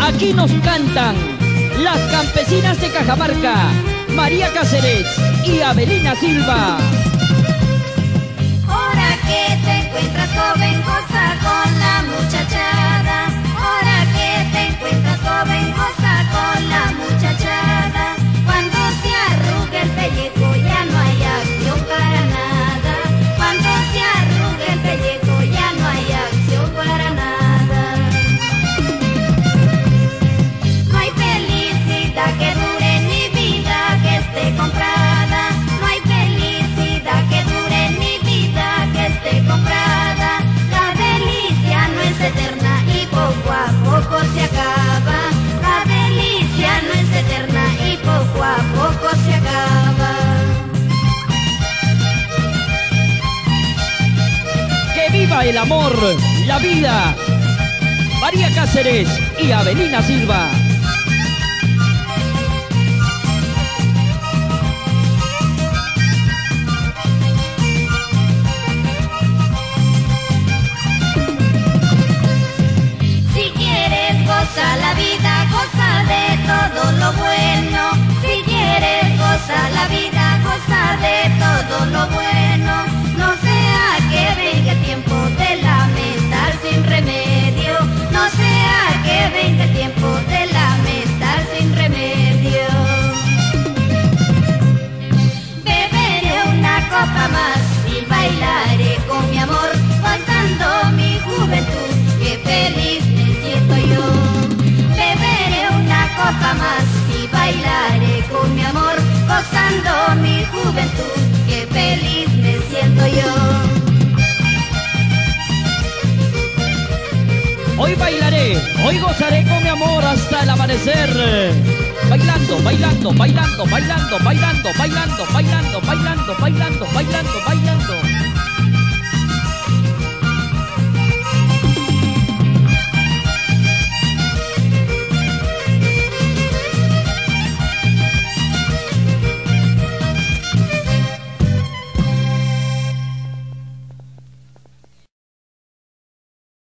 Aquí nos cantan las campesinas de Cajamarca, María Cáceres y Abelina Silva. El amor, la vida. María Cáceres y Avelina Silva. Si quieres goza la vida, goza de todo lo bueno. Si quieres goza la vida. qué feliz me siento yo. Hoy bailaré, hoy gozaré con mi amor hasta el amanecer. Bailando, bailando, bailando, bailando, bailando, bailando, bailando, bailando, bailando, bailando, bailando.